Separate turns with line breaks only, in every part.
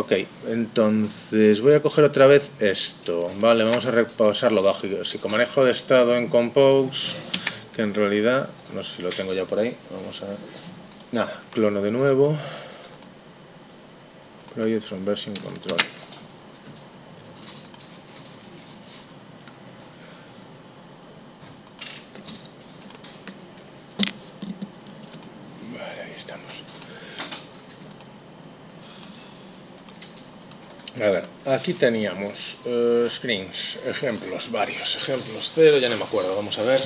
Ok, entonces voy a coger otra vez esto, vale, vamos a repasarlo bajo, manejo de estado en Compose, que en realidad, no sé si lo tengo ya por ahí, vamos a nada, clono de nuevo, project from version control, A ver, aquí teníamos uh, screens, ejemplos, varios ejemplos, cero, ya no me acuerdo, vamos a ver.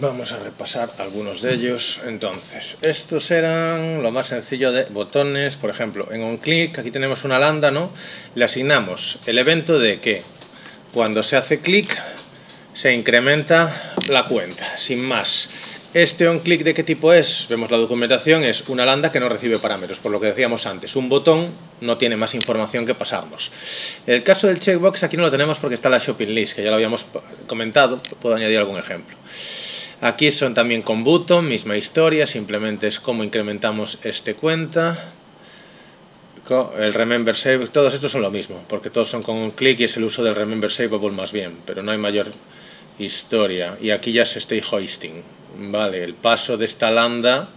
Vamos a repasar algunos de ellos. Entonces, estos eran lo más sencillo de botones, por ejemplo, en onClick, aquí tenemos una lambda, ¿no? Le asignamos el evento de que cuando se hace clic se incrementa la cuenta, sin más. Este onClick de qué tipo es? Vemos la documentación, es una lambda que no recibe parámetros, por lo que decíamos antes, un botón no tiene más información que pasarnos. El caso del checkbox aquí no lo tenemos porque está la shopping list, que ya lo habíamos comentado, puedo añadir algún ejemplo. Aquí son también con button, misma historia, simplemente es cómo incrementamos este cuenta. El remember save, todos estos son lo mismo, porque todos son con un clic y es el uso del remember saveable más bien, pero no hay mayor historia. Y aquí ya se estoy hoisting vale, el paso de esta lambda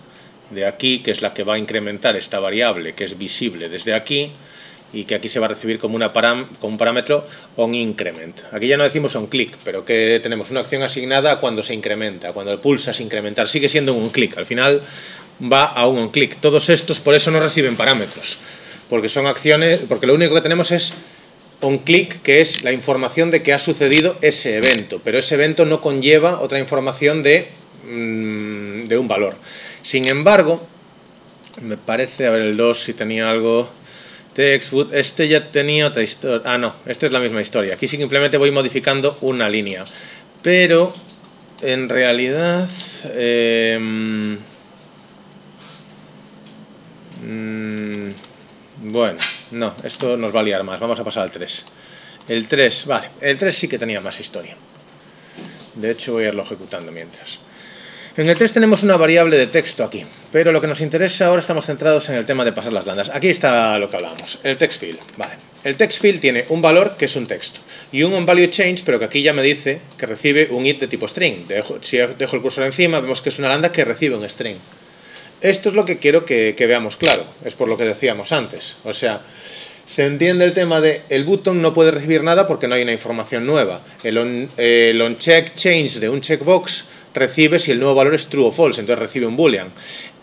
de aquí, que es la que va a incrementar esta variable, que es visible desde aquí, y que aquí se va a recibir como, una param como un parámetro on increment. Aquí ya no decimos on click, pero que tenemos una acción asignada cuando se incrementa, cuando pulsas incrementar, sigue siendo un click, al final va a un on click. Todos estos por eso no reciben parámetros, porque son acciones, porque lo único que tenemos es on click, que es la información de que ha sucedido ese evento, pero ese evento no conlleva otra información de Mm, de un valor. Sin embargo, me parece, a ver el 2 si tenía algo... Textbook, este ya tenía otra historia. Ah, no, esta es la misma historia. Aquí simplemente voy modificando una línea. Pero, en realidad... Em, mm, bueno, no, esto nos va a liar más. Vamos a pasar al 3. El 3, vale, el 3 sí que tenía más historia. De hecho, voy a irlo ejecutando mientras. En el 3 tenemos una variable de texto aquí, pero lo que nos interesa ahora estamos centrados en el tema de pasar las landas. Aquí está lo que hablábamos, el text field. Vale. El text field tiene un valor que es un texto y un onValue change, pero que aquí ya me dice que recibe un int de tipo string. si dejo el cursor encima, vemos que es una lambda que recibe un string. Esto es lo que quiero que, veamos claro, es por lo que decíamos antes. O sea, se entiende el tema de el button no puede recibir nada porque no hay una información nueva. El on, el on check change de un checkbox recibe si el nuevo valor es true o false, entonces recibe un boolean.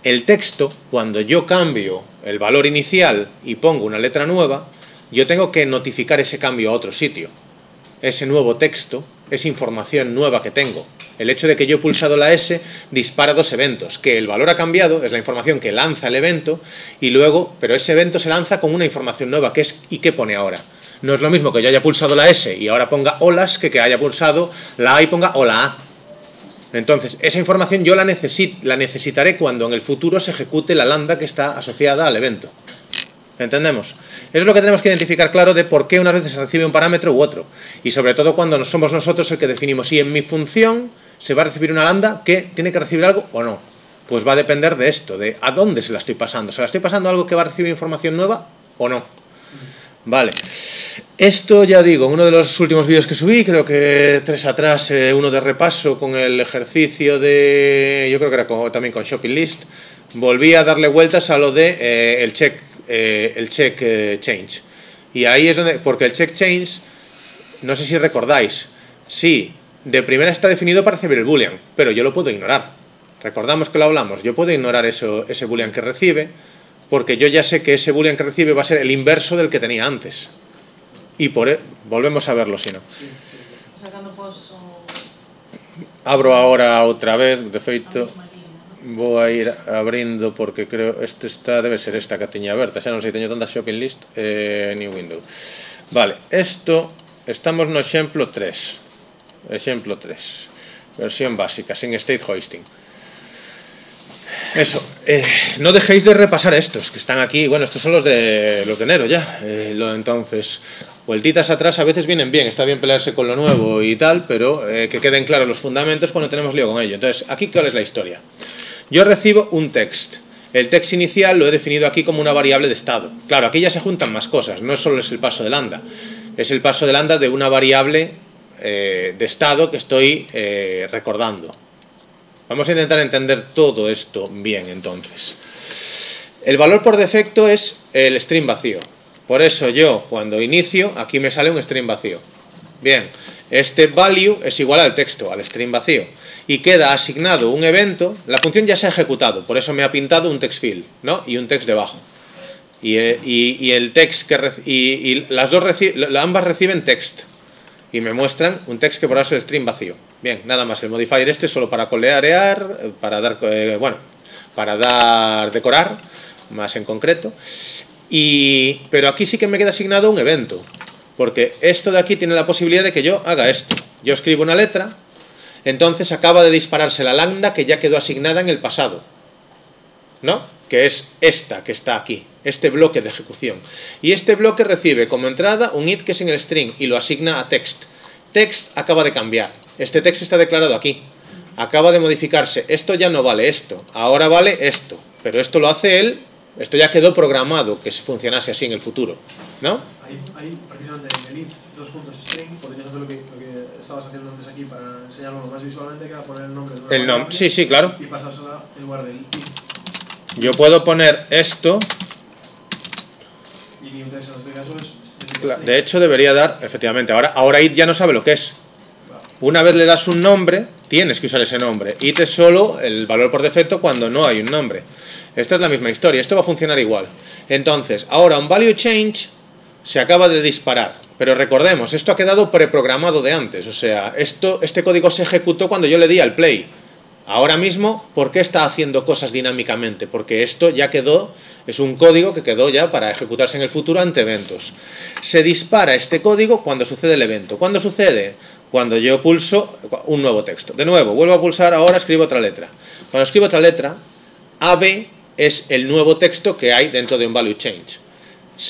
El texto, cuando yo cambio el valor inicial y pongo una letra nueva, yo tengo que notificar ese cambio a otro sitio. Ese nuevo texto es información nueva que tengo. El hecho de que yo he pulsado la S dispara dos eventos, que el valor ha cambiado, es la información que lanza el evento, y luego, pero ese evento se lanza con una información nueva, que es ¿y qué pone ahora? No es lo mismo que yo haya pulsado la S y ahora ponga olas que que haya pulsado la A y ponga hola A. Entonces, esa información yo la, la necesitaré cuando en el futuro se ejecute la lambda que está asociada al evento. ¿Entendemos? Eso es lo que tenemos que identificar claro de por qué unas veces se recibe un parámetro u otro. Y sobre todo cuando no somos nosotros el que definimos si en mi función se va a recibir una lambda que tiene que recibir algo o no. Pues va a depender de esto, de a dónde se la estoy pasando. ¿Se la estoy pasando algo que va a recibir información nueva o no? Vale. Esto ya digo, en uno de los últimos vídeos que subí, creo que tres atrás, eh, uno de repaso con el ejercicio de, yo creo que era también con Shopping List, volví a darle vueltas a lo de eh, el check, eh, el check change. Y ahí es donde, porque el check change, no sé si recordáis, sí, de primera está definido para recibir el boolean, pero yo lo puedo ignorar. Recordamos que lo hablamos, yo puedo ignorar eso, ese boolean que recibe, porque yo ya sé que ese boolean que recibe va a ser el inverso del que tenía antes. Y por e, volvemos a verlo si no. Abro ahora otra vez, de feito voy a ir abriendo porque creo este está debe ser esta que tenía abierta, ya no sé si tengo tanta shopping list, eh, new window. Vale, esto estamos no ejemplo 3. Ejemplo 3. Versión básica, sin state hoisting. Eso, eh, no dejéis de repasar estos que están aquí. Bueno, estos son los de los de enero ya. Eh, entonces, vueltitas atrás a veces vienen bien. Está bien pelearse con lo nuevo y tal, pero eh, que queden claros los fundamentos cuando tenemos lío con ello. Entonces, aquí cuál es la historia. Yo recibo un text. el text inicial lo he definido aquí como una variable de estado. Claro, aquí ya se juntan más cosas, no solo es el paso de lambda, es el paso de lambda de una variable eh, de estado que estoy eh, recordando. Vamos a intentar entender todo esto bien entonces. El valor por defecto es el string vacío. Por eso yo cuando inicio aquí me sale un string vacío. Bien, este value es igual al texto, al string vacío. Y queda asignado un evento, la función ya se ha ejecutado, por eso me ha pintado un text field, ¿no? Y un text debajo. Y, eh, el text que y, las dos ambas reciben text y me muestran un text que por eso es string vacío. Bien, nada más, el modifier este solo para colearear, para dar, eh, bueno, para dar decorar, más en concreto. Y, pero aquí sí que me queda asignado un evento, porque esto de aquí tiene la posibilidad de que yo haga esto. Yo escribo una letra, entonces acaba de dispararse la lambda que ya quedó asignada en el pasado. ¿No? Que es esta que está aquí, este bloque de ejecución. Y este bloque recibe como entrada un id que es en el string y lo asigna a text. Text acaba de cambiar. Este text está declarado aquí. Acaba de modificarse. Esto ya no vale esto. Ahora vale esto. Pero esto lo hace él. Esto ya quedó programado que se funcionase así en el futuro. ¿No?
Ahí, precisamente en el dos puntos string podrías hacer lo que, estabas haciendo antes aquí para enseñarlo más visualmente, que era poner el nombre
de el nombre, sí, sí, claro.
Y pasársela en lugar del id.
Yo puedo poner esto.
Y en este caso
es. De hecho, debería dar, efectivamente. Ahora, ahora id ya no sabe lo que es. Una vez le das un nombre, tienes que usar ese nombre. id es solo el valor por defecto cuando no hay un nombre. Esta es la misma historia. Esto va a funcionar igual. Entonces, ahora un value change se acaba de disparar. Pero recordemos, esto ha quedado preprogramado de antes, o sea, esto, este código se ejecutó cuando yo le di al play. Ahora mismo, ¿por qué está haciendo cosas dinámicamente? Porque esto ya quedó, es un código que quedó ya para ejecutarse en el futuro ante eventos. Se dispara este código cuando sucede el evento. ¿Cuándo sucede? Cuando yo pulso un nuevo texto. De nuevo, vuelvo a pulsar, ahora escribo otra letra. Cuando escribo otra letra, AB es el nuevo texto que hay dentro de un value change.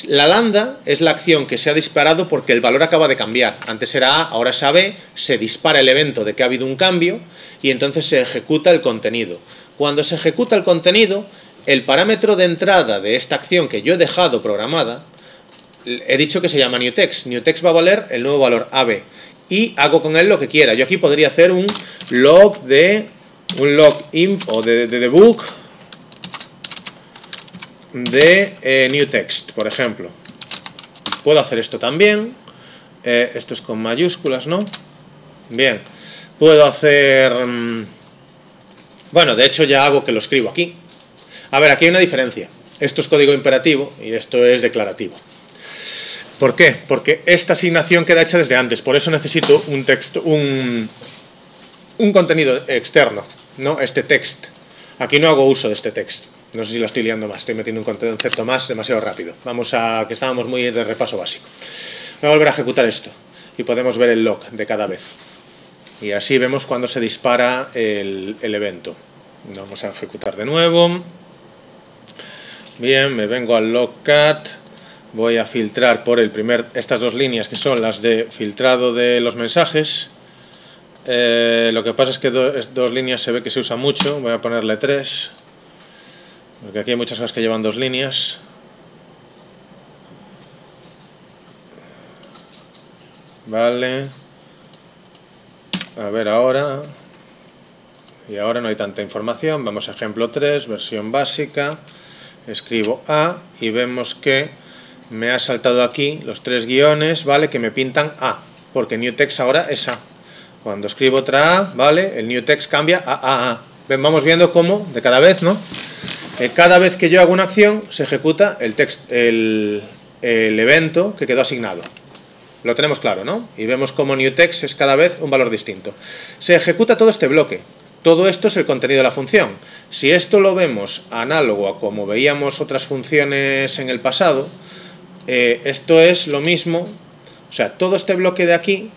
La lambda es la acción que se ha disparado porque el valor acaba de cambiar. Antes era A, ahora es AB, se dispara el evento de que ha habido un cambio y entonces se ejecuta el contenido. Cuando se ejecuta el contenido, el parámetro de entrada de esta acción que yo he dejado programada, he dicho que se llama newText. newText va a valer el nuevo valor AB y hago con él lo que quiera. Yo aquí podría hacer un log de un log inf o de, de debug de eh, new text, por ejemplo. Puedo hacer esto también. Eh, esto es con mayúsculas, ¿no? Bien. Puedo hacer... Mm, bueno, de hecho ya hago que lo escribo aquí. A ver, aquí hay una diferencia. Esto es código imperativo y esto es declarativo. ¿Por qué? Porque esta asignación queda hecha desde antes. Por eso necesito un texto, un, un contenido externo, ¿no? Este text. Aquí no hago uso de este text. No sé si lo estoy liando más, estoy metiendo un concepto más demasiado rápido. Vamos a que estábamos muy de repaso básico. Voy a volver a ejecutar esto y podemos ver el log de cada vez. Y así vemos cuando se dispara el, evento. Vamos a ejecutar de nuevo. Bien, me vengo al logcat. Voy a filtrar por el primer, estas dos líneas que son las de filtrado de los mensajes. Eh, lo que pasa es que dos líneas se ve que se usa mucho. Voy a ponerle tres. Porque aquí hay muchas cosas que llevan dos líneas. Vale. A ver ahora. Y ahora no hay tanta información. Vamos a ejemplo 3, versión básica. Escribo A y vemos que me ha saltado aquí los tres guiones, ¿vale? Que me pintan A. Porque new text ahora es A. Cuando escribo otra A, ¿vale? El new text cambia a A, A. Vamos viendo cómo, de cada vez, ¿no? Eh, cada vez que yo hago una acción, se ejecuta el, el, el, evento que quedó asignado. Lo tenemos claro, ¿no? Y vemos cómo newText es cada vez un valor distinto. Se ejecuta todo este bloque. Todo esto es el contenido de la función. Si esto lo vemos análogo a como veíamos otras funciones en el pasado, eh, esto es lo mismo. O sea, todo este bloque de aquí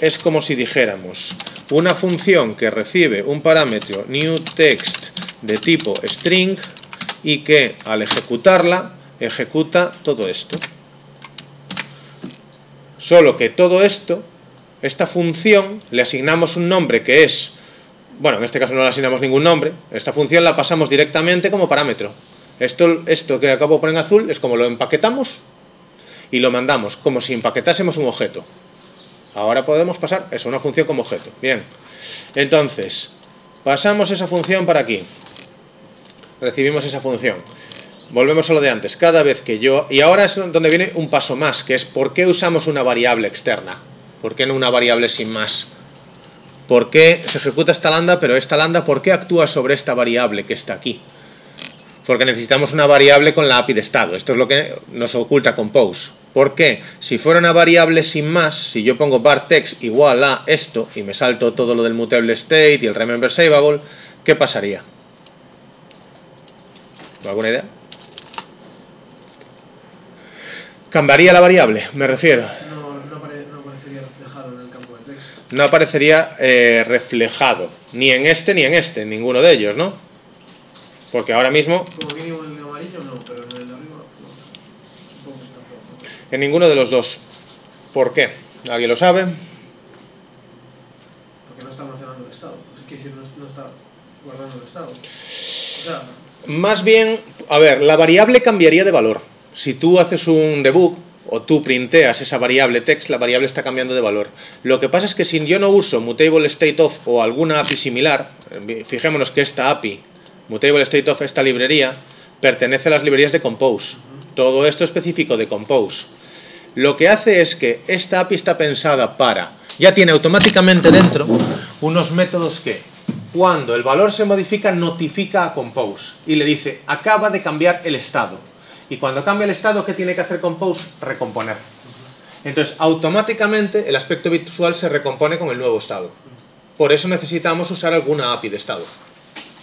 es como si dijéramos una función que recibe un parámetro newText de tipo string y que al ejecutarla ejecuta todo esto. Solo que todo esto, esta función, le asignamos un nombre que es bueno, en este caso no le asignamos ningún nombre, esta función la pasamos directamente como parámetro. Esto, esto que acabo de poner en azul es como lo empaquetamos y lo mandamos, como si empaquetásemos un objeto. Ahora podemos pasar eso, una función como objeto. Bien, entonces, pasamos esa función para aquí. Recibimos esa función. Volvemos a lo de antes. Cada vez que yo... Y ahora es donde viene un paso más, que es ¿por qué usamos una variable externa? ¿Por qué no una variable sin más? ¿Por qué se ejecuta esta lambda, pero esta lambda, ¿por qué actúa sobre esta variable que está aquí? Porque necesitamos una variable con la API de estado. Esto es lo que nos oculta Compose. ¿Por qué? Si fuera una variable sin más, si yo pongo var text igual a esto y me salto todo lo del mutable state y el remember saveable, ¿qué pasaría? ¿Alguna idea? ¿Cambiaría la variable? Me refiero.
No, no, apare- no aparecería reflejado en el campo de texto.
No aparecería eh, reflejado, ni en este ni en este, en ninguno de ellos, ¿no? Porque ahora mismo
Como mínimo en el amarillo no, pero en el arriba no. Supongo que tampoco.
en ninguno de los dos. ¿Por qué? ¿Alguien lo sabe?
Porque no está almacenando el estado. Es que decir, no, no está guardando el estado. O sea,
Más bien, a ver, la variable cambiaría de valor. Si tú haces un debug o tú printeas esa variable text, la variable está cambiando de valor. Lo que pasa es que si yo no uso mutable state of o alguna API similar, eh, fijémonos que esta API, mutable state of, esta librería, pertenece a las librerías de Compose. Todo esto específico de Compose. Lo que hace es que esta API está pensada para, ya tiene automáticamente dentro unos métodos que, cuando el valor se modifica, notifica a Compose y le dice, acaba de cambiar el estado. Y cuando cambia el estado, ¿qué tiene que hacer Compose? Recomponer. Entonces, automáticamente el aspecto visual se recompone con el nuevo estado. Por eso necesitamos usar alguna API de estado.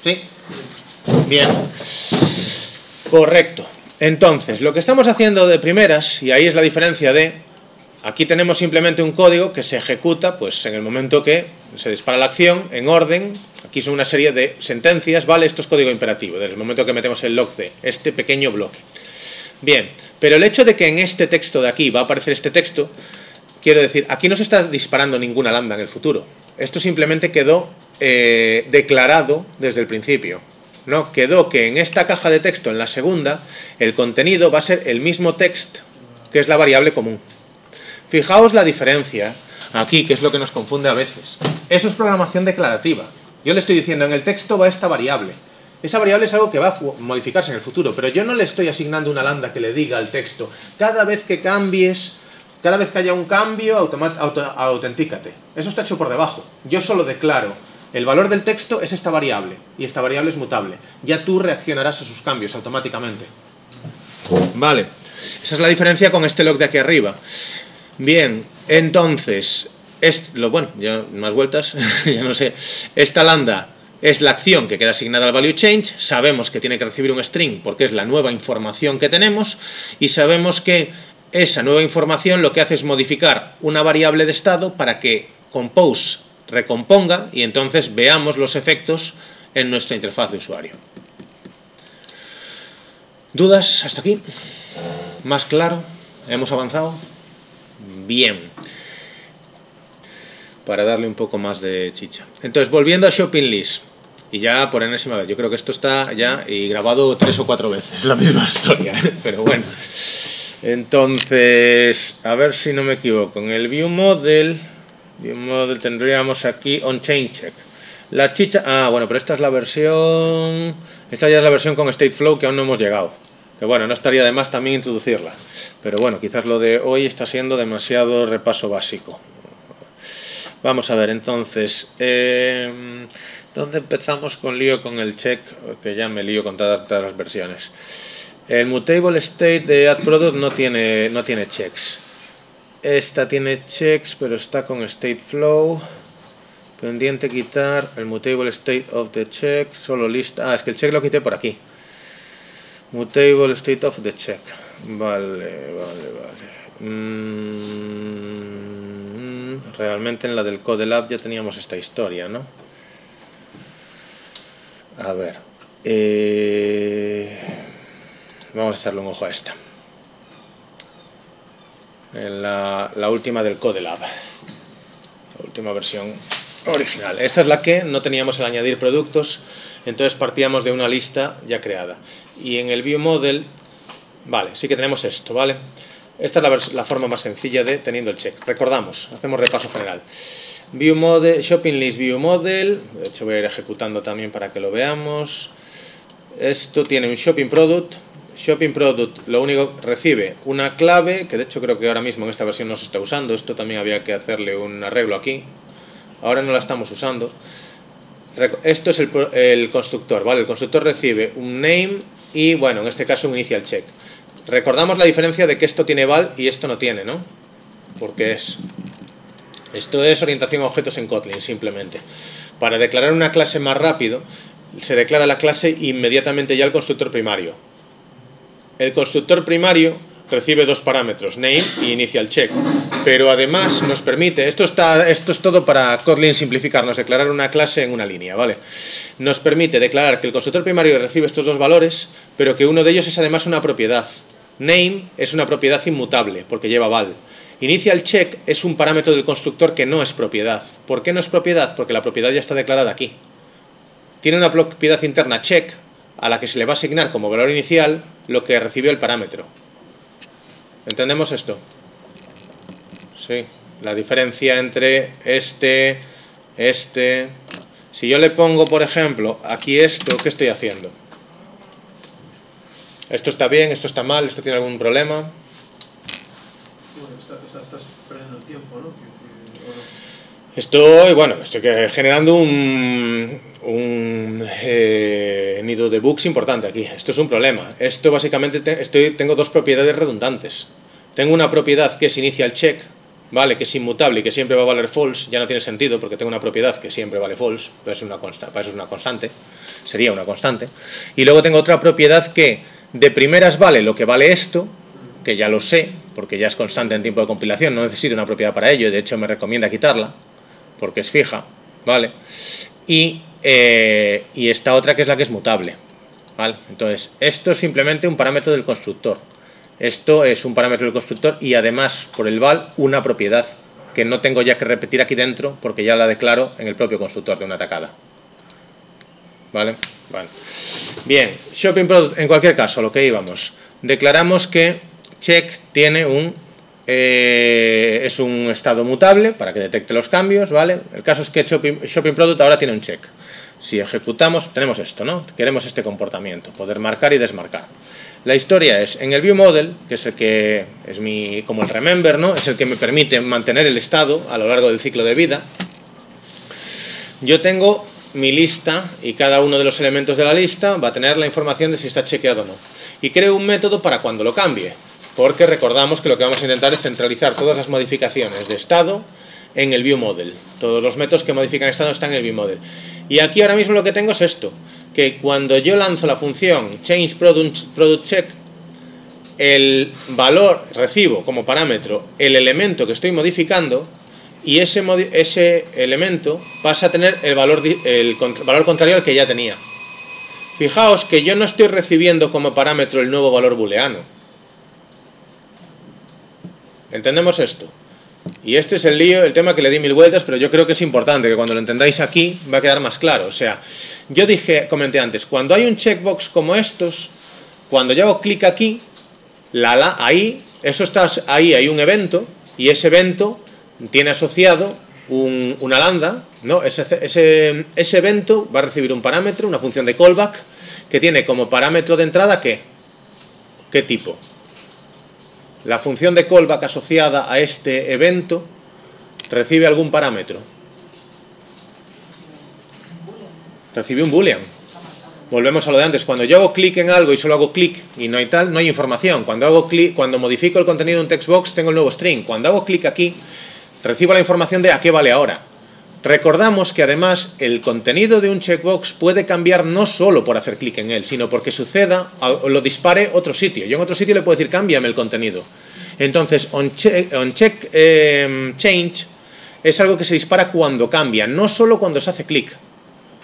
¿Sí? Bien. Correcto. Entonces, lo que estamos haciendo de primeras, y ahí es la diferencia de, aquí tenemos simplemente un código que se ejecuta pues en el momento que se dispara la acción, en orden, aquí son una serie de sentencias, ¿vale? Esto es código imperativo, desde el momento que metemos el log C, este pequeño bloque. Bien, pero el hecho de que en este texto de aquí va a aparecer este texto, quiero decir, aquí no se está disparando ninguna lambda en el futuro. Esto simplemente quedó eh, declarado desde el principio. ¿no? Quedó que en esta caja de texto, en la segunda, el contenido va a ser el mismo text, que es la variable común. Fijaos la diferencia aquí, que es lo que nos confunde a veces. Eso es programación declarativa. Yo le estoy diciendo, en el texto va esta variable. Esa variable es algo que va a modificarse en el futuro, pero yo no le estoy asignando una lambda que le diga al texto, cada vez que cambies, cada vez que haya un cambio, autentícate. Eso está hecho por debajo. Yo solo declaro, el valor del texto es esta variable, y esta variable es mutable. Ya tú reaccionarás a sus cambios automáticamente. Vale, esa es la diferencia con este log de aquí arriba. Bien, entonces, es, lo, bueno, ya más vueltas, ya no sé. Esta lambda es la acción que queda asignada al value change, sabemos que tiene que recibir un string porque es la nueva información que tenemos y sabemos que esa nueva información lo que hace es modificar una variable de estado para que compose recomponga y entonces veamos los efectos en nuestra interfaz de usuario. ¿Dudas hasta aquí? ¿Más claro? ¿Hemos avanzado? Bien. Para darle un poco más de chicha. Entonces, volviendo a Shopping List. Y ya por enésima vez. Yo creo que esto está ya y grabado tres o cuatro veces. La misma historia. ¿eh? Pero bueno. Entonces, a ver si no me equivoco. En el View Model, View Model tendríamos aquí On Chain Check. La chicha. Ah, bueno, pero esta es la versión. Esta ya es la versión con Stateflow que aún no hemos llegado. Que bueno, no estaría de más también introducirla. Pero bueno, quizás lo de hoy está siendo demasiado repaso básico. Vamos a ver, entonces, eh, ¿dónde empezamos con lío con el check? Que ya me lío con todas, todas las versiones. El mutable state de add product no tiene, no tiene checks. Esta tiene checks, pero está con state flow. Pendiente quitar el mutable state of the check. Solo lista. Ah, es que el check lo quité por aquí. Mutable state of the check. Vale, vale, vale. Mm, realmente en la del code lab ya teníamos esta historia, ¿no? A ver. eh, vamos a echarle un ojo a esta. En la, última del code lab. La última versión original. Esta es la que no teníamos el añadir productos, entonces partíamos de una lista ya creada. Y en el view model, vale, sí que tenemos esto, ¿vale? Esta es la, forma más sencilla de teniendo el check. Recordamos, hacemos repaso general. View model, shopping list view model, de hecho voy a ir ejecutando también para que lo veamos. Esto tiene un shopping product, Shopping Product lo único recibe una clave, que de hecho creo que ahora mismo en esta versión no se está usando, esto también había que hacerle un arreglo aquí, ahora no la estamos usando. Esto es el, constructor, ¿vale? El constructor recibe un name y, bueno, en este caso un initial check. Recordamos la diferencia de que esto tiene val y esto no tiene, ¿no? Porque es... Esto es orientación a objetos en Kotlin, simplemente. Para declarar una clase más rápido, se declara la clase inmediatamente ya el constructor primario el constructor primario recibe dos parámetros, name y initial check. Pero además nos permite, esto, está, esto es todo para Kotlin simplificarnos, declarar una clase en una línea, ¿vale? Nos permite declarar que el constructor primario recibe estos dos valores, pero que uno de ellos es además una propiedad. Name es una propiedad inmutable, porque lleva val. Initial check es un parámetro del constructor que no es propiedad. ¿Por qué no es propiedad? Porque la propiedad ya está declarada aquí. Tiene una propiedad interna check, a la que se le va a asignar como valor inicial lo que recibió el parámetro. ¿Entendemos esto? Sí, la diferencia entre este, este... Si yo le pongo, por ejemplo, aquí esto, ¿qué estoy haciendo? ¿Esto está bien? ¿Esto está mal? ¿Esto tiene algún problema?
Bueno, estás perdiendo el tiempo, ¿no?
Estoy, bueno, estoy generando un, un eh, nido de bugs importante aquí. Esto es un problema. Esto básicamente estoy, tengo dos propiedades redundantes. Tengo una propiedad que es initial check, ¿vale? Que es inmutable y que siempre va a valer false. Ya no tiene sentido porque tengo una propiedad que siempre vale false, pero es una constante, eso es una constante. Sería una constante. Y luego tengo otra propiedad que de primeras vale lo que vale esto, que ya lo sé, porque ya es constante en tiempo de compilación, no necesito una propiedad para ello, de hecho me recomienda quitarla, porque es fija, ¿vale? Y eh, y esta otra que es la que es mutable. ¿vale? Entonces, esto es simplemente un parámetro del constructor. Esto es un parámetro del constructor y además, por el val, una propiedad que no tengo ya que repetir aquí dentro porque ya la declaro en el propio constructor de una atacada. ¿Vale? Vale. Bien, shopping product, en cualquier caso, lo que íbamos. Declaramos que check tiene un eh, es un estado mutable para que detecte los cambios, ¿vale? El caso es que shopping, shopping Product ahora tiene un check. Si ejecutamos, tenemos esto, ¿no? Queremos este comportamiento, poder marcar y desmarcar. La historia es, en el view model, que es el que es mi, como el remember, ¿no? Es el que me permite mantener el estado a lo largo del ciclo de vida. Yo tengo mi lista y cada uno de los elementos de la lista va a tener la información de si está chequeado o no. Y creo un método para cuando lo cambie, porque recordamos que lo que vamos a intentar es centralizar todas las modificaciones de estado en el view model. Todos los métodos que modifican estado están en el view model. Y aquí ahora mismo lo que tengo es esto, que cuando yo lanzo la función change product, check, el valor, recibo como parámetro el elemento que estoy modificando y ese, ese elemento pasa a tener el valor, el valor contrario al que ya tenía. Fijaos que yo no estoy recibiendo como parámetro el nuevo valor booleano. ¿Entendemos esto? Y este es el lío, el tema que le di mil vueltas, pero yo creo que es importante que cuando lo entendáis aquí va a quedar más claro. O sea, yo dije, comenté antes, cuando hay un checkbox como estos, cuando yo hago clic aquí, la, ahí, eso está, ahí hay un evento y ese evento tiene asociado una lambda, ¿no? Ese, ese, ese evento va a recibir un parámetro, una función de callback, que tiene como parámetro de entrada ¿qué? ¿Qué tipo? la función de callback asociada a este evento recibe algún parámetro. Recibe un boolean. Volvemos a lo de antes. Cuando yo hago clic en algo y solo hago clic y no hay tal, no hay información. Cuando hago clic, cuando modifico el contenido de un textbox, tengo el nuevo string. Cuando hago clic aquí, recibo la información de a qué vale ahora. Recordamos que además el contenido de un checkbox puede cambiar no solo por hacer clic en él, sino porque suceda o lo dispare otro sitio. Yo en otro sitio le puedo decir cámbiame el contenido. Entonces, on check, em, change es algo que se dispara cuando cambia, no solo cuando se hace clic.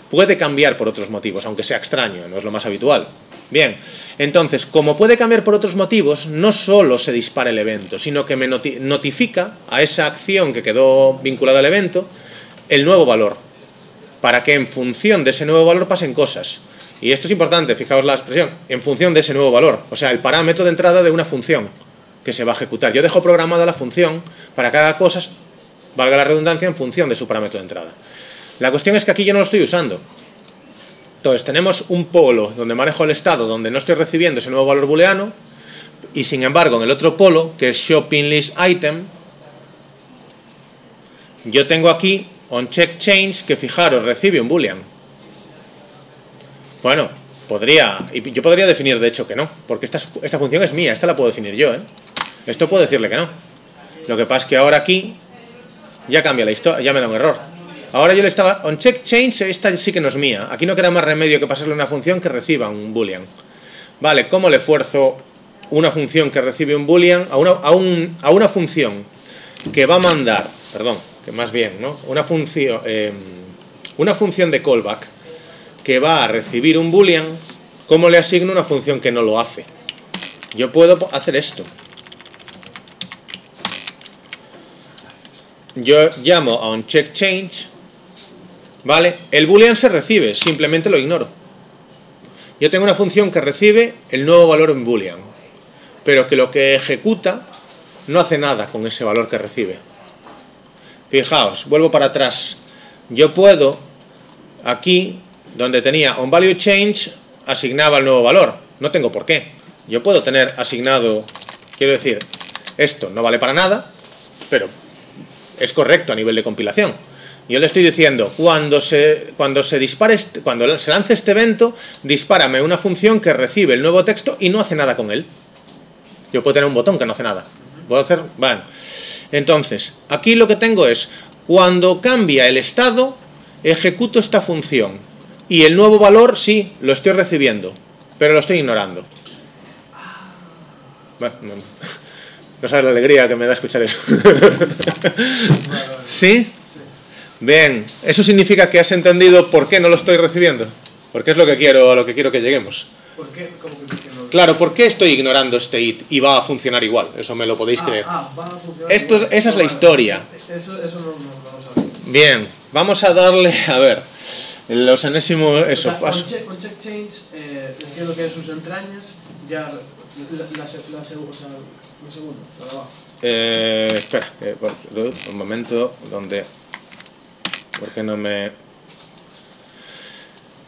Puede cambiar por otros motivos, aunque sea extraño, no es lo más habitual. Bien, entonces, como puede cambiar por otros motivos, no solo se dispara el evento, sino que me notifica a esa acción que quedó vinculada al evento, el nuevo valor, para que en función de ese nuevo valor pasen cosas. Y esto es importante, fijaos la expresión, en función de ese nuevo valor, o sea, el parámetro de entrada de una función que se va a ejecutar. Yo dejo programada la función para que haga cosas, valga la redundancia, en función de su parámetro de entrada. La cuestión es que aquí yo no lo estoy usando. Entonces tenemos un polo donde manejo el estado, donde no estoy recibiendo ese nuevo valor booleano, y sin embargo en el otro polo, que es shopping list item, yo tengo aquí onCheck change que fijaros recibe un boolean. Bueno, podría, yo podría definir de hecho que no, porque esta, esta función es mía, esta la puedo definir yo, ¿eh? Esto puedo decirle que no. Lo que pasa es que ahora aquí ya cambia la historia, ya me da un error. Ahora yo le estaba, on check change, esta sí que no es mía. Aquí no queda más remedio que pasarle una función que reciba un boolean. Vale, ¿cómo le fuerzo una función que recibe un boolean a una, a, un, a una función que va a mandar, perdón, que más bien, ¿no? Una función, eh, una función de callback que va a recibir un boolean, ¿cómo le asigno una función que no lo hace? Yo puedo hacer esto. Yo llamo a un check change, ¿vale? El boolean se recibe, simplemente lo ignoro. Yo tengo una función que recibe el nuevo valor en boolean, pero que lo que ejecuta no hace nada con ese valor que recibe. Fijaos, vuelvo para atrás. Yo puedo, aquí, donde tenía on value change, asignaba el nuevo valor. No tengo por qué. Yo puedo tener asignado, quiero decir, esto no vale para nada, pero es correcto a nivel de compilación. Yo le estoy diciendo, cuando se, cuando se dispare, cuando se lance este evento, dispárame una función que recibe el nuevo texto y no hace nada con él. Yo puedo tener un botón que no hace nada. Puedo hacer, bueno. Entonces, aquí lo que tengo es, cuando cambia el estado, ejecuto esta función. Y el nuevo valor, sí, lo estoy recibiendo, pero lo estoy ignorando. No sabes la alegría que me da escuchar eso. ¿Sí? Bien, eso significa que has entendido por qué no lo estoy recibiendo. Porque es lo que quiero, a lo que quiero que lleguemos.
¿Por qué? ¿Cómo que no?
Claro, ¿por qué estoy ignorando este it y va a funcionar igual? Eso me lo podéis
Ah,
creer.
ah, va a funcionar
Esto-
igual.
esa es la historia.
Eso, eso no, no, lo sabía.
Bien, vamos a darle, a ver, los enésimos, eso,
o sea,
paso.
Con check, con check change, eh, entiendo que en sus entrañas ya la, la, la, la o sea, un segundo, de abajo.
Eh, espera, que un momento donde, ¿por qué no me?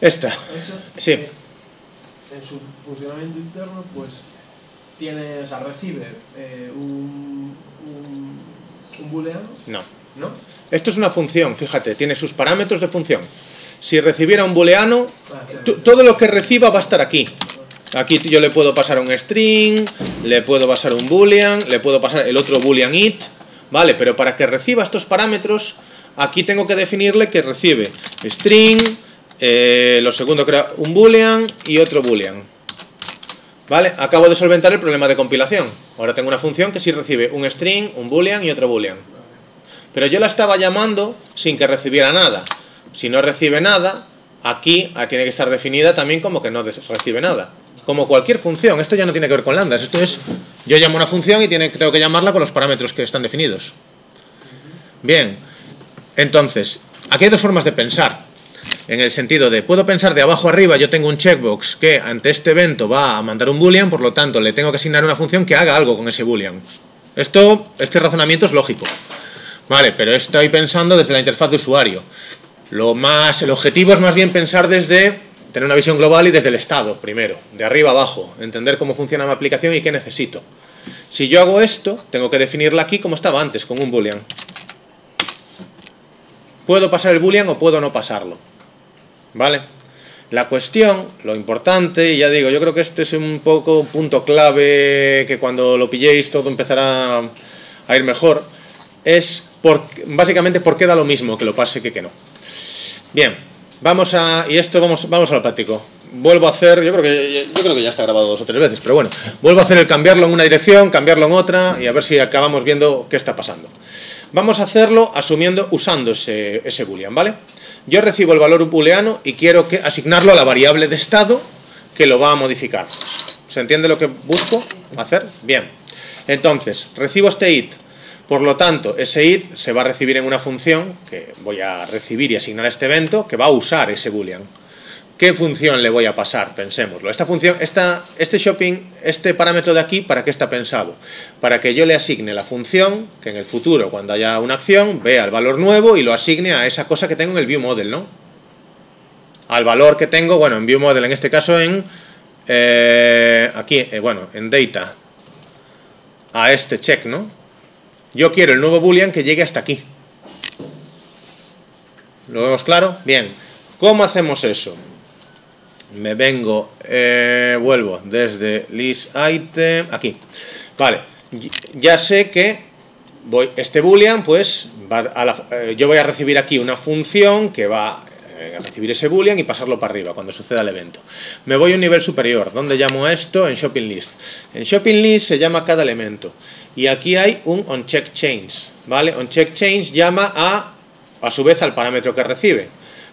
Esta,
Esa,
Sí.
eh, en su funcionamiento interno, pues tiene, o sea, recibe eh, un, un, un booleano,
no.
¿no?
Esto es una función, fíjate, tiene sus parámetros de función. Si recibiera un booleano,
Ah, claro.
todo lo que reciba va a estar aquí. Aquí yo le puedo pasar un string, le puedo pasar un boolean, le puedo pasar el otro boolean it, ¿vale? Pero para que reciba estos parámetros, aquí tengo que definirle que recibe string, eh, lo segundo era un boolean y otro boolean. ¿Vale? Acabo de solventar el problema de compilación. Ahora tengo una función que sí recibe un string, un boolean y otro boolean. Pero yo la estaba llamando sin que recibiera nada. Si no recibe nada, aquí tiene que estar definida también como que no recibe nada. Como cualquier función. Esto ya no tiene que ver con lambdas. Esto es, yo llamo una función y tengo que llamarla con los parámetros que están definidos. Bien. Entonces, aquí hay dos formas de pensar. En el sentido de, puedo pensar de abajo arriba, yo tengo un checkbox que ante este evento va a mandar un boolean, por lo tanto le tengo que asignar una función que haga algo con ese boolean. Esto, este razonamiento es lógico. Vale, pero estoy pensando desde la interfaz de usuario. Lo más, el objetivo es más bien pensar desde tener una visión global y desde el estado, primero, de arriba abajo, entender cómo funciona mi aplicación y qué necesito. Si yo hago esto, tengo que definirla aquí como estaba antes, con un boolean. Puedo pasar el boolean o puedo no pasarlo. ¿Vale? La cuestión, lo importante, y ya digo, yo creo que este es un poco punto clave que cuando lo pilléis todo empezará a ir mejor, es por, básicamente por qué da lo mismo que lo pase que que no. Bien, vamos a. Y esto vamos, vamos al práctico. Vuelvo a hacer, yo creo, que, yo creo que ya está grabado dos o tres veces, pero bueno, vuelvo a hacer el cambiarlo en una dirección, cambiarlo en otra y a ver si acabamos viendo qué está pasando. Vamos a hacerlo asumiendo, usando ese, ese boolean, ¿vale? Yo recibo el valor booleano y quiero que, asignarlo a la variable de estado que lo va a modificar. ¿Se entiende lo que busco hacer? Bien. Entonces, recibo este it. Por lo tanto, ese id se va a recibir en una función que voy a recibir y asignar este evento que va a usar ese boolean. ¿Qué función le voy a pasar? Pensémoslo. Esta función, esta, este shopping, este parámetro de aquí, ¿para qué está pensado? Para que yo le asigne la función, que en el futuro, cuando haya una acción, vea el valor nuevo y lo asigne a esa cosa que tengo en el viewModel, ¿no? Al valor que tengo, bueno, en viewModel, en este caso en, eh, aquí, eh, bueno, en data, a este check, ¿no? Yo quiero el nuevo boolean que llegue hasta aquí. ¿Lo vemos claro? Bien. ¿Cómo hacemos eso? Me vengo, eh, vuelvo desde list item, aquí, vale, ya sé que voy, este boolean, pues, eh, yo voy a recibir aquí una función que va eh, a recibir ese boolean y pasarlo para arriba cuando suceda el evento. Me voy a un nivel superior, ¿dónde llamo a esto? En shopping list. En shopping list se llama cada elemento y aquí hay un onCheckChange, ¿vale? OnCheckChange llama a, a su vez al parámetro que recibe.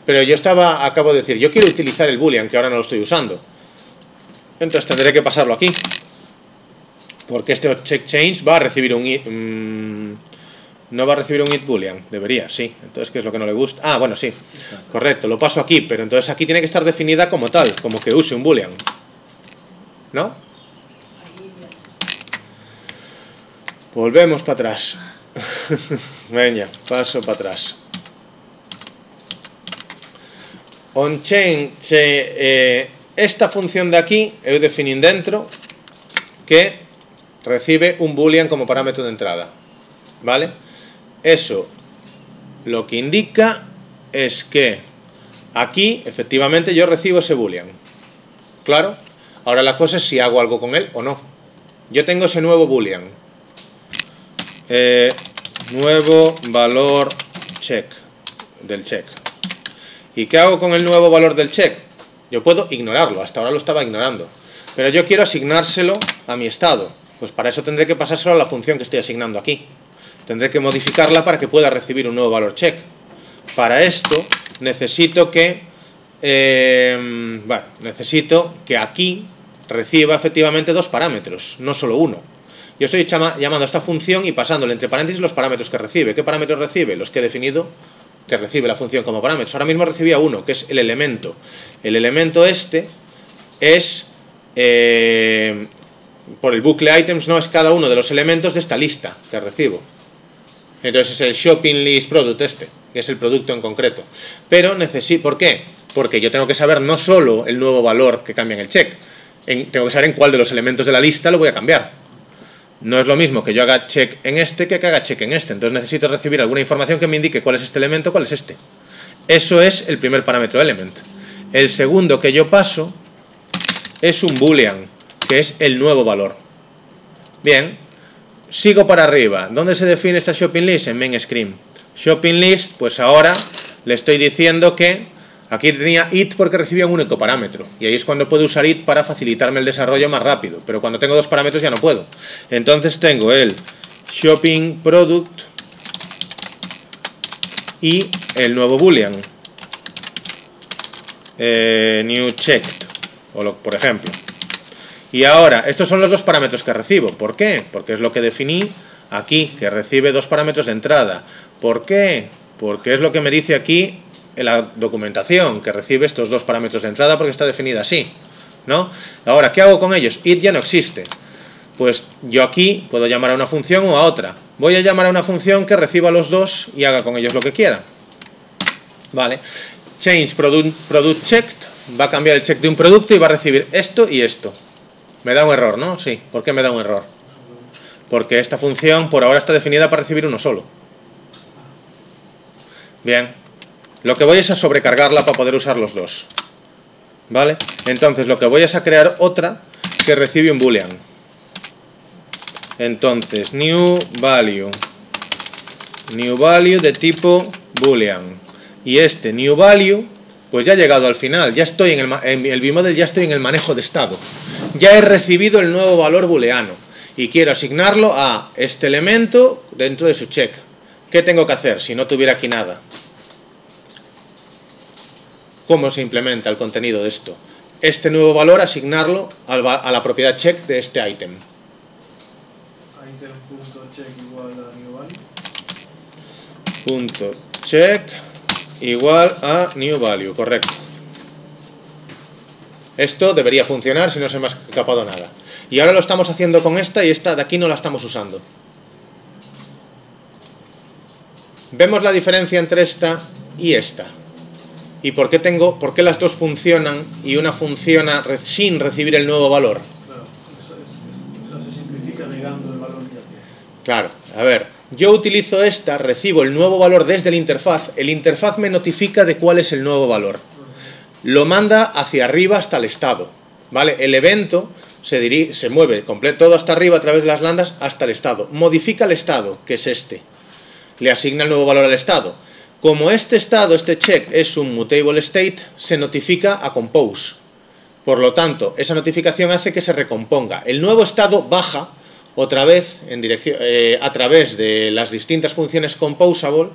Pero yo estaba, acabo de decir, yo quiero utilizar el boolean, que ahora no lo estoy usando. Entonces tendré que pasarlo aquí. Porque este check change va a recibir un... Mm, no va a recibir un it boolean, debería, sí. Entonces, ¿qué es lo que no le gusta? Ah, bueno, sí. Correcto, lo paso aquí, pero entonces aquí tiene que estar definida como tal, como que use un boolean. ¿No? Volvemos para atrás. Venga, paso para atrás. On-chain, eh, esta función de aquí, he definido dentro, que recibe un boolean como parámetro de entrada. ¿Vale? Eso lo que indica es que aquí, efectivamente, yo recibo ese boolean. ¿Claro? Ahora la cosa es si hago algo con él o no. Yo tengo ese nuevo boolean. Eh, nuevo valor check del check. ¿Y qué hago con el nuevo valor del check? Yo puedo ignorarlo, hasta ahora lo estaba ignorando. Pero yo quiero asignárselo a mi estado. Pues para eso tendré que pasárselo a la función que estoy asignando aquí. Tendré que modificarla para que pueda recibir un nuevo valor check. Para esto necesito que, eh, bueno, necesito que aquí reciba efectivamente dos parámetros, no solo uno. Yo estoy llamando a esta función y pasándole entre paréntesis los parámetros que recibe. ¿Qué parámetros recibe? Los que he definido que recibe la función como parámetros. Ahora mismo recibía uno, que es el elemento. El elemento este es, eh, por el bucle items, no es cada uno de los elementos de esta lista que recibo. Entonces es el shopping list product este, que es el producto en concreto. Pero necesito, ¿por qué? Porque yo tengo que saber no solo el nuevo valor que cambia en el check, tengo que saber en cuál de los elementos de la lista lo voy a cambiar. No es lo mismo que yo haga check en este que que haga check en este. Entonces necesito recibir alguna información que me indique cuál es este elemento, cuál es este. Eso es el primer parámetro element. El segundo que yo paso es un boolean, que es el nuevo valor. Bien, sigo para arriba. ¿Dónde se define esta shopping list? En main screen. Shopping list, pues ahora le estoy diciendo que Aquí tenía it porque recibía un único parámetro. Y ahí es cuando puedo usar it para facilitarme el desarrollo más rápido. Pero cuando tengo dos parámetros ya no puedo. Entonces tengo el shopping product y el nuevo boolean. Eh, new checked, por ejemplo. Y ahora, estos son los dos parámetros que recibo. ¿Por qué? Porque es lo que definí aquí, que recibe dos parámetros de entrada. ¿Por qué? Porque es lo que me dice aquí en la documentación que recibe estos dos parámetros de entrada porque está definida así. ¿no? Ahora, ¿qué hago con ellos? It ya no existe. Pues yo aquí puedo llamar a una función o a otra. Voy a llamar a una función que reciba los dos y haga con ellos lo que quiera. Vale. Change product, product checked. Va a cambiar el check de un producto y va a recibir esto y esto. Me da un error, ¿no? Sí. ¿Por qué me da un error? Porque esta función por ahora está definida para recibir uno solo. Bien. Lo que voy es a sobrecargarla para poder usar los dos. ¿Vale? Entonces lo que voy es a crear otra que recibe un boolean. Entonces, new value. New value de tipo boolean. Y este new value, pues ya ha llegado al final. Ya estoy en el, en el bimodel, ya estoy en el manejo de estado. Ya he recibido el nuevo valor booleano. Y quiero asignarlo a este elemento dentro de su check. ¿Qué tengo que hacer si no tuviera aquí nada? ¿Cómo se implementa el contenido de esto? Este nuevo valor asignarlo a la propiedad check de este ítem.
item.check igual a new value.
Punto check igual a new value, correcto. Esto debería funcionar si no se me ha escapado nada. Y ahora lo estamos haciendo con esta y esta de aquí no la estamos usando. Vemos la diferencia entre esta y esta. ¿Y por qué, tengo, por qué las dos funcionan y una funciona re- sin recibir el nuevo valor?
Claro, eso, es- es- eso se simplifica negando el valor.
Claro, a ver, yo utilizo esta, recibo el nuevo valor desde el interfaz, el interfaz me notifica de cuál es el nuevo valor. Lo manda hacia arriba hasta el estado, ¿vale? El evento se, diri- se mueve completo todo hasta arriba a través de las landas hasta el estado. Modifica el estado, que es este. Le asigna el nuevo valor al estado. Como este estado, este check, es un mutable state, se notifica a compose. Por lo tanto, esa notificación hace que se recomponga. El nuevo estado baja otra vez eh, a través de las distintas funciones composable,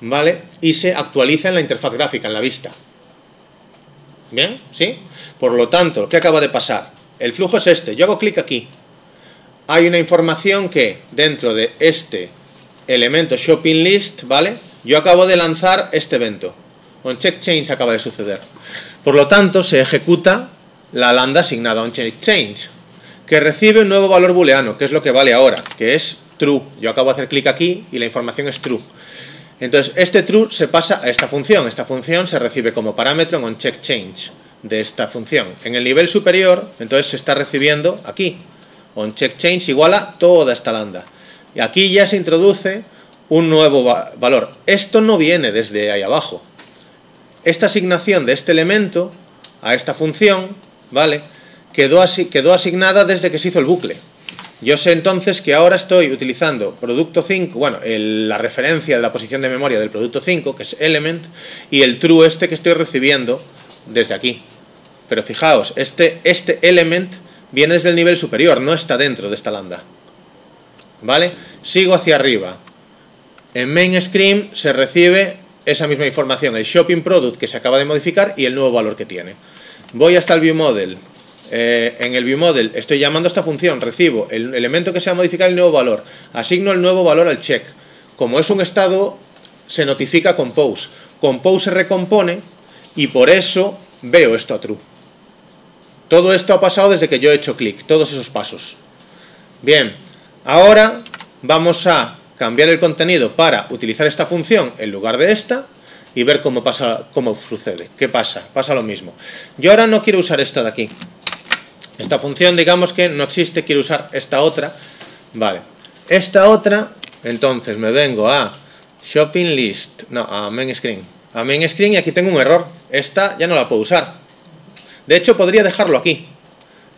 ¿vale? Y se actualiza en la interfaz gráfica, en la vista. ¿Bien? ¿Sí? Por lo tanto, ¿qué acaba de pasar? El flujo es este. Yo hago clic aquí. Hay una información que dentro de este elemento shopping list, ¿vale? Yo acabo de lanzar este evento. On check change acaba de suceder. Por lo tanto, se ejecuta la lambda asignada on check change, que recibe un nuevo valor booleano, que es lo que vale ahora, que es true. Yo acabo de hacer clic aquí y la información es true. Entonces, este true se pasa a esta función. Esta función se recibe como parámetro en onCheck change de esta función. En el nivel superior, entonces se está recibiendo aquí. OnCheck change igual a toda esta lambda. Y aquí ya se introduce un nuevo va- valor. Esto no viene desde ahí abajo. Esta asignación de este elemento a esta función, ¿vale? Quedó, quedó asignada desde que se hizo el bucle. Yo sé entonces que ahora estoy utilizando producto 5, bueno, la referencia de la posición de memoria del producto 5, que es element, y el true este que estoy recibiendo desde aquí. Pero fijaos, este, este element viene desde el nivel superior, no está dentro de esta lambda. ¿Vale? Sigo hacia arriba. En main screen se recibe esa misma información, el shopping product que se acaba de modificar y el nuevo valor que tiene. Voy hasta el view model. Eh, en el view model estoy llamando a esta función, recibo el elemento que se va a modificar el nuevo valor, asigno el nuevo valor al check. Como es un estado, se notifica compose. Compose se recompone y por eso veo esto a true. Todo esto ha pasado desde que yo he hecho clic, todos esos pasos. Bien, ahora vamos a cambiar el contenido para utilizar esta función en lugar de esta y ver cómo pasa, cómo sucede. ¿Qué pasa? Pasa lo mismo. Yo ahora no quiero usar esta de aquí. Esta función, digamos que no existe, quiero usar esta otra. Vale. Esta otra, entonces me vengo a shopping list, no, a main screen. A main screen y aquí tengo un error. Esta ya no la puedo usar. De hecho, podría dejarlo aquí.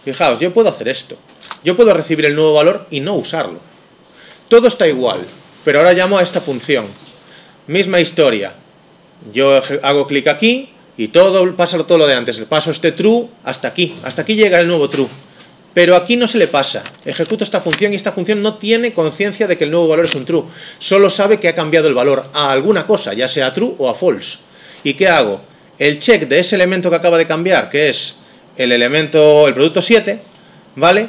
Fijaos, yo puedo hacer esto. Yo puedo recibir el nuevo valor y no usarlo. Todo está igual, pero ahora llamo a esta función. Misma historia. Yo hago clic aquí y todo pasa todo lo de antes. Paso este true hasta aquí. Hasta aquí llega el nuevo true. Pero aquí no se le pasa. Ejecuto esta función y esta función no tiene conciencia de que el nuevo valor es un true. Solo sabe que ha cambiado el valor a alguna cosa, ya sea true o a false. ¿Y qué hago? El check de ese elemento que acaba de cambiar, que es el elemento, el producto 7, ¿vale?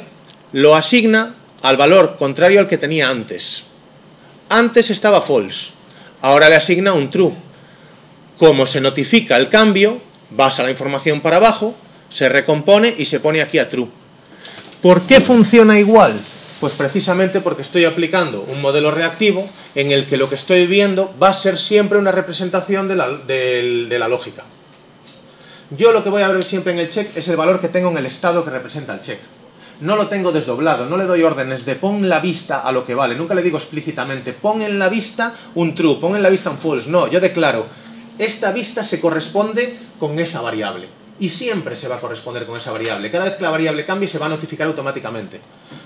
Lo asigna al valor contrario al que tenía antes. Antes estaba false, ahora le asigna un true. Como se notifica el cambio, basa la información para abajo, se recompone y se pone aquí a true. ¿Por qué funciona igual? Pues precisamente porque estoy aplicando un modelo reactivo en el que lo que estoy viendo va a ser siempre una representación de la, de la lógica. Yo lo que voy a ver siempre en el check es el valor que tengo en el estado que representa el check. No lo tengo desdoblado, no le doy órdenes de pon la vista a lo que vale. Nunca le digo explícitamente pon en la vista un true, pon en la vista un false. No, yo declaro esta vista se corresponde con esa variable. Y siempre se va a corresponder con esa variable. Cada vez que la variable cambie se va a notificar automáticamente.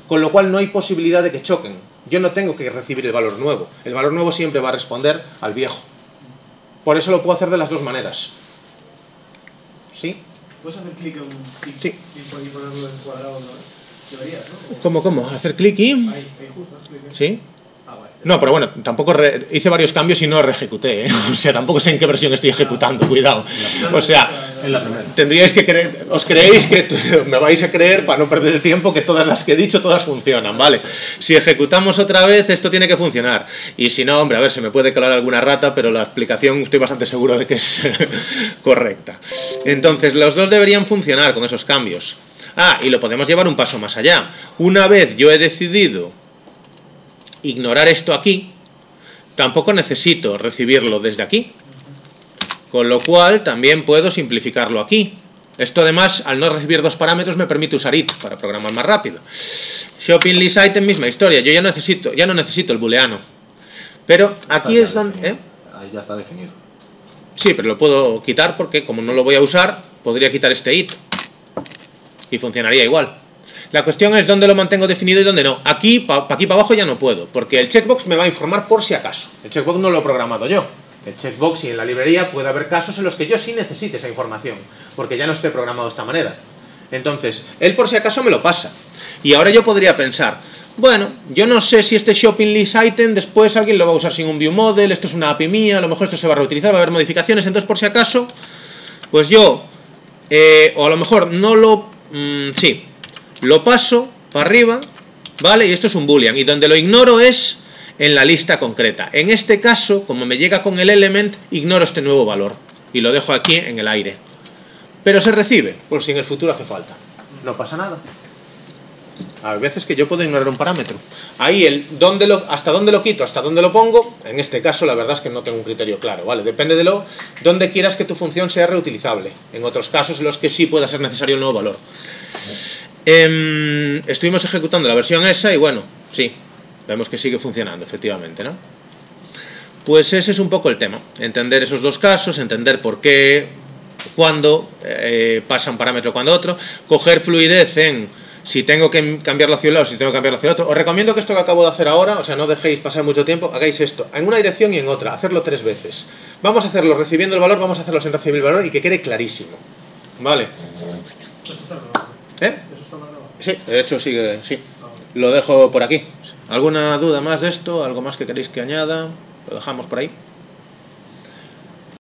Con lo cual no hay posibilidad de que choquen. Yo no tengo que recibir el valor nuevo. El valor nuevo siempre va a responder al viejo. Por eso lo puedo hacer de las dos maneras. ¿Sí?
¿Puedes hacer clic en un
Sí.
y ponerlo en cuadrado vez? Deberías, ¿no?
¿Cómo, cómo? ¿Hacer clic y...?
Ahí, ahí justo,
¿Sí?
Ah, vale.
No, pero bueno, tampoco re- hice varios cambios y no reejecuté, ¿eh? O sea, tampoco sé en qué versión estoy ejecutando, cuidado. O sea,
En la primera.
Tendríais que creer, os creéis que me vais a creer para no perder el tiempo que todas las que he dicho todas funcionan, ¿vale? Si ejecutamos otra vez esto tiene que funcionar y si no, hombre, a ver, se me puede colar alguna rata, pero la explicación estoy bastante seguro de que es correcta. Entonces, los dos deberían funcionar con esos cambios. Ah, y lo podemos llevar un paso más allá. Una vez yo he decidido ignorar esto aquí, tampoco necesito recibirlo desde aquí. Con lo cual también puedo simplificarlo aquí. Esto además, al no recibir dos parámetros, me permite usar it para programar más rápido. Shopping list item, misma historia. Yo ya, necesito, ya no necesito el booleano. Pero aquí es donde... ¿eh?
Ahí ya está definido.
Sí, pero lo puedo quitar porque como no lo voy a usar, podría quitar este it. Y funcionaría igual. La cuestión es dónde lo mantengo definido y dónde no. Aquí, para aquí para abajo ya no puedo, porque el checkbox me va a informar por si acaso. El checkbox no lo he programado yo. El checkbox y en la librería puede haber casos en los que yo sí necesite esa información, porque ya no esté programado de esta manera. Entonces, él por si acaso me lo pasa. Y ahora yo podría pensar, bueno, yo no sé si este shopping list item después alguien lo va a usar sin un view model, esto es una API mía, a lo mejor esto se va a reutilizar, va a haber modificaciones, entonces por si acaso, pues yo, eh, o a lo mejor no lo, mm, sí, lo paso para arriba, ¿vale? Y esto es un boolean, y donde lo ignoro es en la lista concreta. En este caso, como me llega con el element, ignoro este nuevo valor y lo dejo aquí en el aire. Pero se recibe, por si en el futuro hace falta. No pasa nada. A veces que yo puedo ignorar un parámetro. Ahí el dónde lo, hasta dónde lo quito, hasta dónde lo pongo, en este caso la verdad es que no tengo un criterio claro, ¿vale? Depende de lo dónde quieras que tu función sea reutilizable. En otros casos en los que sí pueda ser necesario el nuevo valor. Em, estuvimos ejecutando la versión esa y bueno, sí, Vemos que sigue funcionando, efectivamente, ¿no? Pues ese es un poco el tema, entender esos dos casos, entender por qué, cuándo eh, pasa un parámetro, cuando otro, coger fluidez en si tengo que cambiarlo hacia un lado, si tengo que cambiarlo hacia el otro. Os recomiendo que esto que acabo de hacer ahora, o sea, no dejéis pasar mucho tiempo, hagáis esto en una dirección y en otra, hacerlo tres veces. Vamos a hacerlo recibiendo el valor, vamos a hacerlo sin recibir el valor y que quede clarísimo. ¿Vale?
Está.
¿Eh?
Eso está.
Sí, de hecho sigue, sí. Lo dejo por aquí. ¿Alguna duda más de esto? ¿Algo más que queréis que añada? Lo dejamos por ahí.